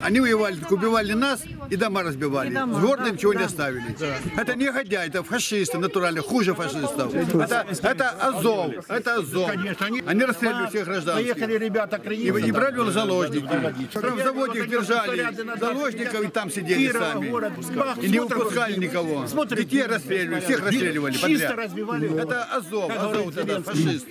Они воевали, так убивали нас и дома разбивали. дома, С города да, ничего не да. оставили. Это негодяи, это фашисты натурально, хуже фашистов. Это, это Азов, это Азов. Они- расстреливали всех Поехали гражданских. ребята И, и брали в заложники. Прям в заводе их держали, заложников, и там сидели сами. И не смотрят, выпускали никого. Детей расстреливали, всех расстреливали Чисто подряд. Это Азов, Азов, это фашисты.